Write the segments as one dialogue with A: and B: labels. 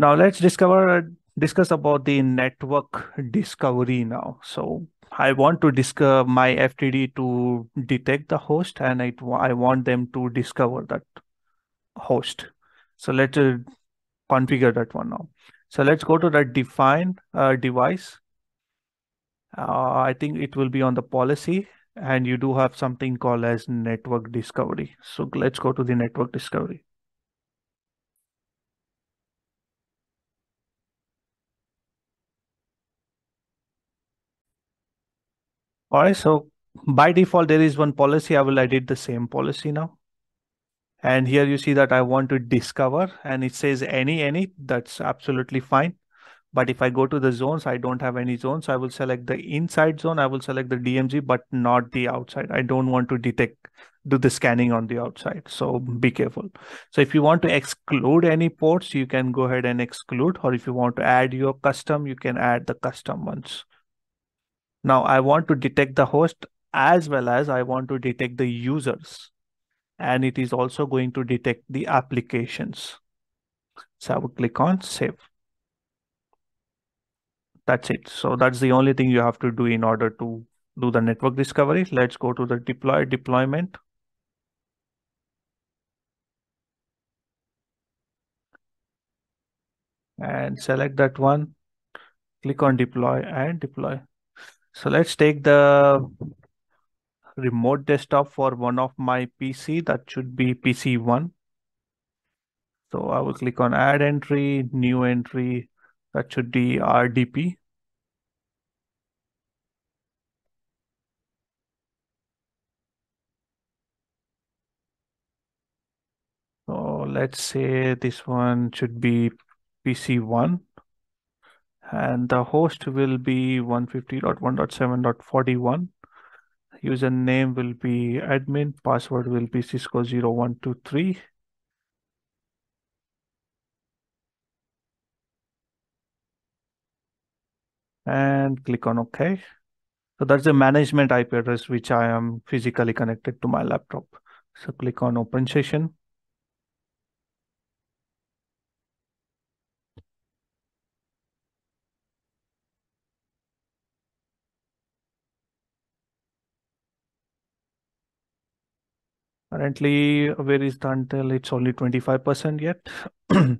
A: Now let's discover discuss about the network discovery now. So I want to discover my FTD to detect the host and I, I want them to discover that host. So let's uh, configure that one now. So let's go to that define uh, device. Uh, I think it will be on the policy and you do have something called as network discovery. So let's go to the network discovery. All right, so by default, there is one policy. I will edit the same policy now. And here you see that I want to discover and it says any, any, that's absolutely fine. But if I go to the zones, I don't have any zones. I will select the inside zone. I will select the DMZ, but not the outside. I don't want to detect, do the scanning on the outside. So be careful. So if you want to exclude any ports, you can go ahead and exclude, or if you want to add your custom, you can add the custom ones. Now I want to detect the host as well as I want to detect the users. And it is also going to detect the applications. So I will click on save. That's it. So that's the only thing you have to do in order to do the network discovery. Let's go to the deploy deployment. And select that one. Click on deploy and deploy. So let's take the remote desktop for one of my PC. That should be PC1. So I will click on add entry, new entry. That should be RDP. So let's say this one should be PC1 and the host will be 150.1.7.41 username will be admin password will be cisco 0123 and click on ok. So that's the management ip address which i am physically connected to my laptop. So click on open session Currently, where is until it's only 25% yet. right,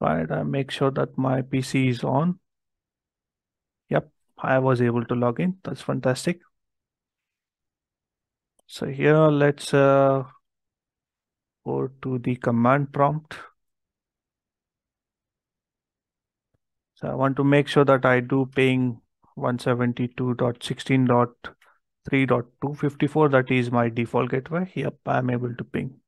A: I make sure that my PC is on. Yep, I was able to log in. That's fantastic. So here, let's uh, go to the command prompt. So I want to make sure that I do ping 172.16.3.254. That is my default gateway. Yep, I'm able to ping.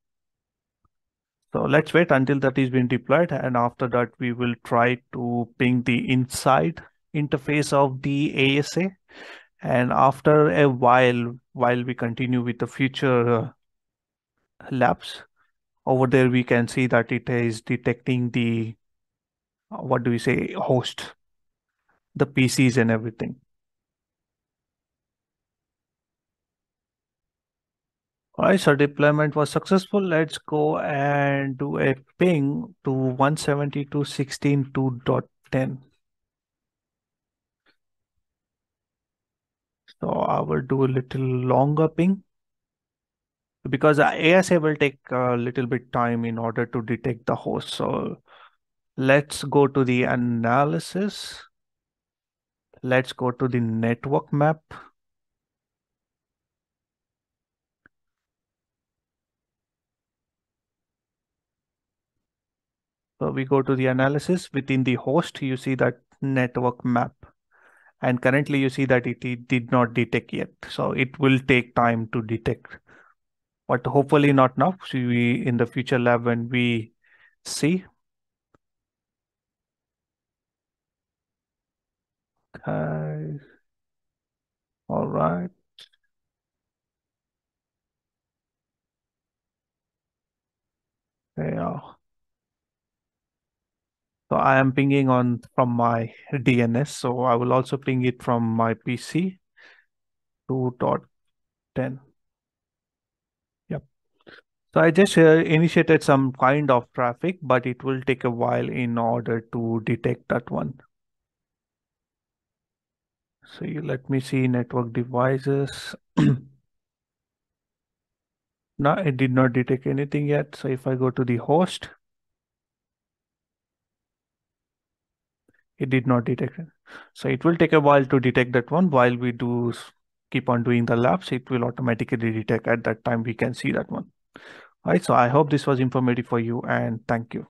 A: So let's wait until that is been deployed. And after that, we will try to ping the inside interface of the ASA. And after a while, while we continue with the future uh, labs, over there, we can see that it is detecting the what do we say, host, the PCs and everything. All right, so deployment was successful. Let's go and do a ping to 172.16.2.10. So I will do a little longer ping because ASA will take a little bit time in order to detect the host. So Let's go to the analysis. Let's go to the network map. So we go to the analysis within the host, you see that network map. And currently you see that it, it did not detect yet. So it will take time to detect, but hopefully not now. So we in the future lab when we see Okay. All right. Yeah. So I am pinging on from my DNS. So I will also ping it from my PC. 2.10. Yep. So I just uh, initiated some kind of traffic, but it will take a while in order to detect that one. So you let me see network devices. now it did not detect anything yet. So if I go to the host, it did not detect it. So it will take a while to detect that one while we do keep on doing the labs, it will automatically detect at that time we can see that one. All right, so I hope this was informative for you and thank you.